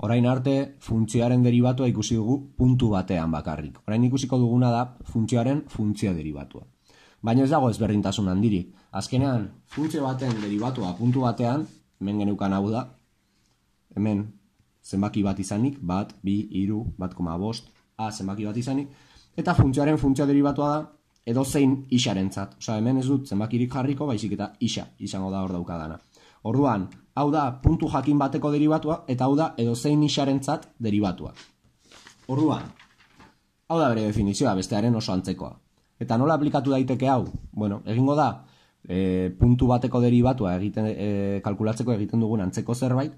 Orain arte funtzioaren derivatua ikusi dugu puntu batean bakarrik. Orain ikusiko duguna da funtzioaren funtzio derivatua. Baina ez dago ezberdintasun handirik. Azkenean, funtzio baten derivatua puntu batean, hemen genukan hau da, hemen zenbaki bat izanik, bat, bi, iru, bat koma bost, a zenbaki bat izanik, eta funtzioaren funtzio derivatua da, edo zein isaren zat. Osa, hemen ez dut zenbakirik jarriko, baizik eta isa izango da hor daukadana. Orduan, hau da puntu jakin bateko derivatua, eta hau da edo zein isaren zat derivatua. Orduan, hau da bere definizioa, bestearen oso antzekoa. Eta nola aplikatu daiteke hau? Bueno, egingo da, e, puntu bateko derivatua egiten, e, kalkulatzeko egiten dugun antzeko zerbait,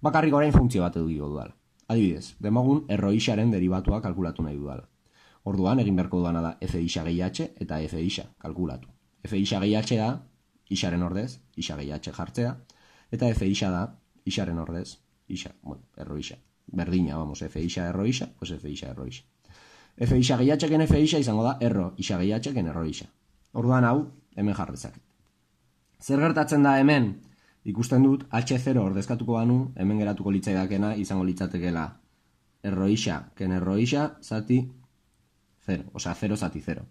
bakarrik orain funtzio bat edu duala. Adibidez, demogun erroixaren derivatua kalkulatu nahi dudala. Orduan, egin beharko duana da f isa gehi h eta f isa kalkulatu. f isa gehi h da, isaren ordez, isa gehi h jartzea, eta f isa da, isaren ordez, isa, bueno, erro isa. Berdina, vamos, f isa erro isa, pues f isa erro isa. f isa gehi h gen f isa izango da, erro isa gehi h gen erro isa. Orduan hau, hemen jarrezak. Zer gertatzen da hemen, ikusten dut, h0 ordezkatuko banu, hemen geratuko litzaidakena izango litzatekela erro isa, ken erro isa, zati 0, osea 0 zati 0.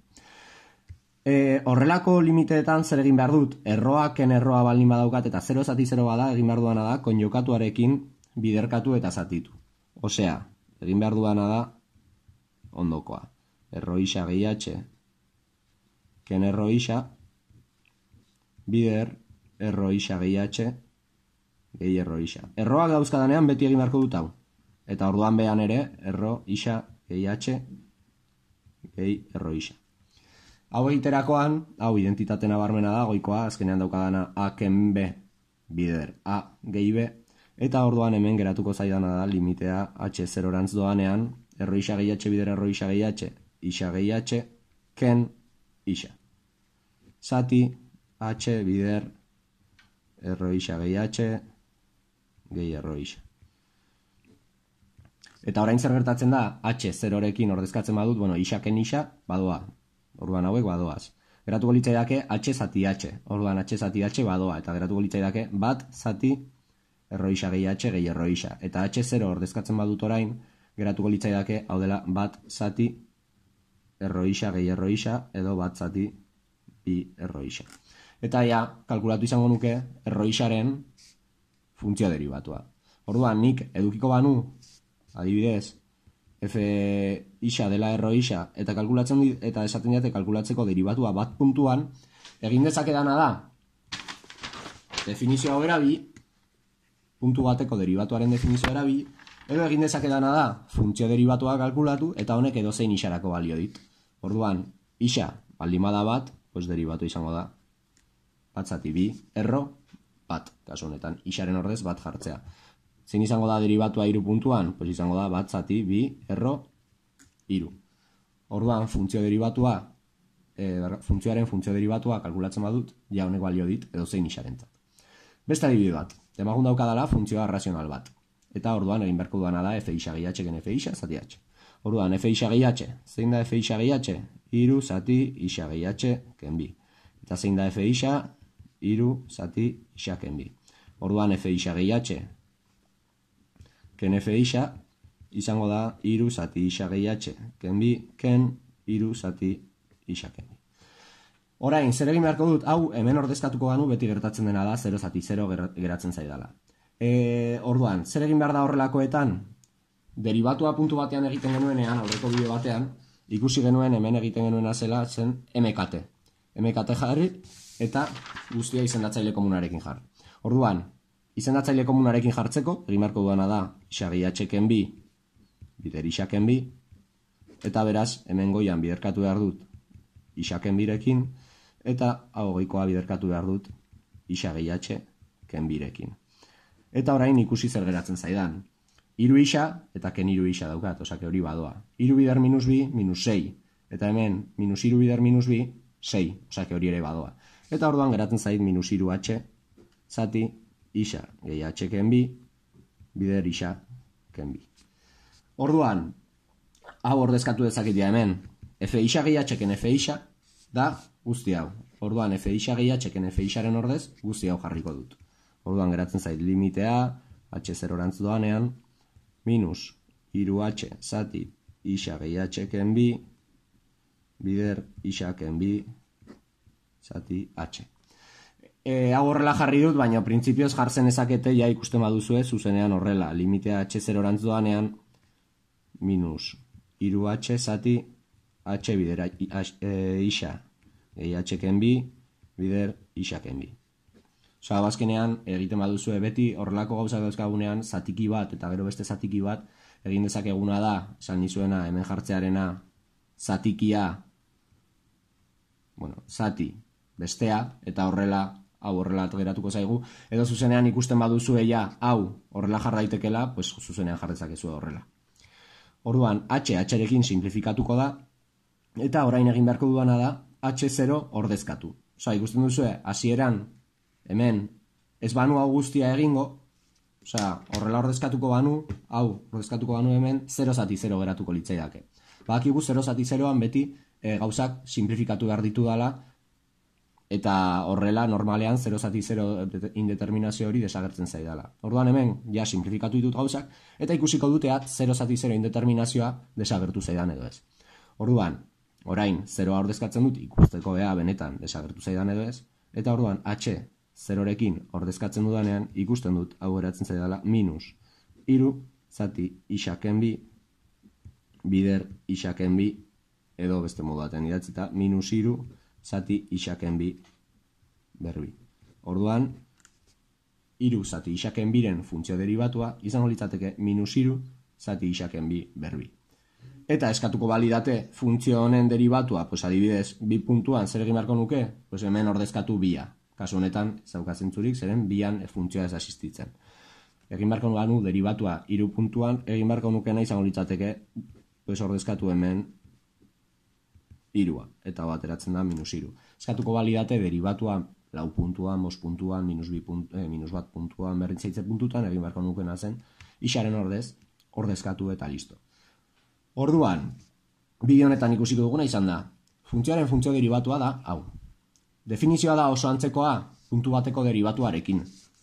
E, horrelako limiteetan zer egin behar dut, erroaken erroa baldin badaukat eta 0 zati 0 bada, egin behar duana da, konjokatuarekin biderkatu eta zatitu. Osea, egin behar duana da, ondokoa. Erro isa gehiatxe, ken erro isa, bider, erro isa gehiatxe, gehi erro isa. Erroak dauzkadanean beti egin beharko dut hau. Eta orduan behan ere, erro isa gehiatxe, gehi erro isa. Hau egiterakoan, hau identitate nabarmena da, goikoa, azkenean daukadana A ken B, bider A gehi B, eta orduan hemen geratuko zaidana da limitea H0 erantz doanean, erro isa gehi H bider erro isa gehi H, isa gehi H, ken isa. Zati H bider erro isa gehi H, gehi erro isa. Eta orain zer gertatzen da, H zerorekin ordezkatzen badut, bueno, isaken isa, badoa, orduan hauek badoaz. Geratuko litzaidake H zati H, orduan H zati H badoa, eta geratuko litzaidake bat zati erroisa gehi H gehi erroisa. Eta H0 ordezkatzen badut orain, geratuko litzaidake hau dela bat zati erroisa gehi erroisa, edo bat zati bi erroisa. Eta ja, kalkulatu izango nuke erroisaren funtzio derivatua. Orduan, nik edukiko banu, adibidez, f isa dela erro isa, eta kalkulatzen eta esaten dute kalkulatzeko derivatua bat puntuan, egin dezakedana da, definizio hau erabi, puntu bateko derivatuaren definizio erabi, edo egin dezakedana da, funtzio derivatua kalkulatu, eta honek edo zein isarako balio dit. Orduan, isa, baldimada bat, pues derivatu izango da, bat zati bi, erro, bat, kasu honetan, isaren ordez bat jartzea. Zein izango da derivatua iru puntuan? Pues izango da bat zati, bi, erro, iru. Orduan, funtzio derivatua, e, funtzioaren funtzio derivatua kalkulatzen badut, ja honek balio dit, edo zein isarentzat. Beste adibide bat, demagun daukadala funtzioa razional bat. Eta orduan egin beharko duana da f isa gehi h gen f isa zati h. Orduan, f isa gehi h, zein da f isa gehi h? Iru zati isa gehi h ken bi. Eta zein da f isa? Iru zati isa ken bi. Orduan, f isa gehi h, ken f isa, izango da iru zati isa gehiatxe. Ken bi, ken iru zati isa ken bi. Orain, zer egin beharko dut, hau hemen ordezkatuko ganu beti gertatzen dena da, 0 zati 0 geratzen zaidala. E, orduan, zer egin behar da horrelakoetan, derivatua puntu batean egiten genuenean, aurreko bideo batean, ikusi genuen hemen egiten genuena zela zen MKT. MKT jarri eta guztia izendatzaile komunarekin jarri. Orduan, izendatzaile komunarekin jartzeko, egin beharko duana da, isagi atxeken bi, bider isaken bi, eta beraz, hemen goian biderkatu behar dut isaken birekin, eta hau goikoa biderkatu behar dut isagi atxeken birekin. Eta orain ikusi zer geratzen zaidan. Iru isa eta ken iru isa daukat, osake hori badoa. Iru bider minus bi, minus sei. Eta hemen, minus iru bider minus bi, sei, osake hori ere badoa. Eta orduan geratzen zait minus iru atxe, zati, isa, gehi atxe ken bi, bider isa, ken bi. Orduan, hau ordezkatu dezaketia hemen, f isa gehi atxeken f isa, da guzti hau. Orduan, f isa gehi atxeken f isaren ordez, guzti hau jarriko dut. Orduan, geratzen zait limitea, h0 orantz doanean, minus iru h zati isa gehi h ken bi, bider isa ken bi, zati h. E, hau horrela jarri dut, baina printzipioz jartzen ezakete ja ikusten baduzu ez, zuzenean horrela, limitea h0 erantz doanean, minus iru h zati h bider e, isa gehi h bi, bider isa ken bi. Osa, bazkenean, egiten baduzu beti horrelako gauzak dauzkagunean, zatiki bat eta gero beste zatiki bat, egin dezakeguna da, esan nizuena, hemen jartzearena, zatikia, bueno, zati, bestea, eta horrela, hau horrela geratuko zaigu, edo zuzenean ikusten baduzu eia, hau horrela jarraitekela, pues zuzenean jarretzakezu horrela. Orduan, H, H-rekin simplifikatuko da, eta orain egin beharko duana da, H0 ordezkatu. Osa, ikusten duzu, hasieran hemen ez banu hau guztia egingo, osea, horrela ordezkatuko banu, hau ordezkatuko banu hemen 0 zati 0 geratuko litzaiake. Badakigu 0 zati 0an beti e, gauzak simplifikatu behar ditu dela eta horrela normalean 0 zati 0 indeterminazio hori desagertzen zaidala. Orduan hemen ja simplifikatu ditut gauzak eta ikusiko duteat 0 zati 0 indeterminazioa desagertu zaidan edo ez. Orduan, orain 0a ordezkatzen dut ikusteko bea benetan desagertu zaidan edo ez eta orduan h zerorekin ordezkatzen dudanean ikusten dut hau eratzen zaidala minus iru zati isaken bi bider isaken bi edo beste modu batean idatzita minus iru zati isaken bi berbi. Orduan, iru zati isaken biren funtzio derivatua izango litzateke minus iru zati isaken bi berbi. Eta eskatuko balidate funtzio honen derivatua, pues adibidez, bi puntuan zer egin beharko nuke, pues hemen ordezkatu bia kasu honetan zaukatzen zurik, zeren bian funtzioa ez asistitzen. Egin barko nu derivatua iru puntuan, egin barko nuke nahi zango litzateke, pues ordezkatu hemen irua, eta bat eratzen da minus iru. Eskatuko balidate derivatua lau puntuan, mos puntuan, minus, bi punt, eh, minus bat puntuan, berrintzaitze puntutan, egin barko nuke nazen, isaren ordez, ordezkatu eta listo. Orduan, bideo honetan ikusiko duguna izan da, funtzioaren funtzio derivatua da, hau, Definizioa da oso antzekoa puntu bateko derivatuarekin,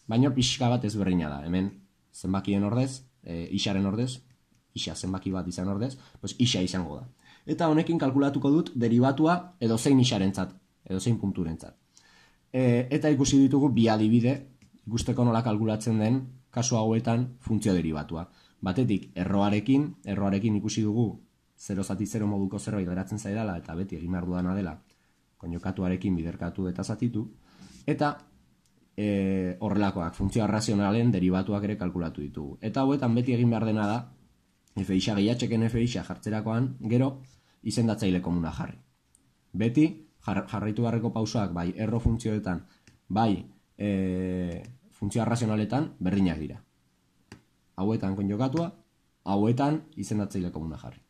baina pixka bat ezberdina da. Hemen zenbakien ordez, e, isaren ordez, isa zenbaki bat izan ordez, pues isa izango da. Eta honekin kalkulatuko dut derivatua edo zein isarentzat, edo zein punturentzat. E, eta ikusi ditugu bi adibide, ikusteko nola kalkulatzen den kasu hauetan funtzio derivatua. Batetik erroarekin, erroarekin ikusi dugu 0 zati 0 moduko zerbait geratzen zaidala eta beti egin behar dudana dela konjokatuarekin biderkatu eta zatitu, eta e, horrelakoak, funtzioa razionalen derivatuak ere kalkulatu ditugu. Eta hauetan beti egin behar dena da, f isa gehiatxeken f isa jartzerakoan, gero izendatzaile komuna jarri. Beti, jarraitu barreko pausoak, bai erro funtzioetan, bai e, funtzioa razionaletan, berdinak dira. Hauetan konjokatua, hauetan izendatzaile komuna jarri.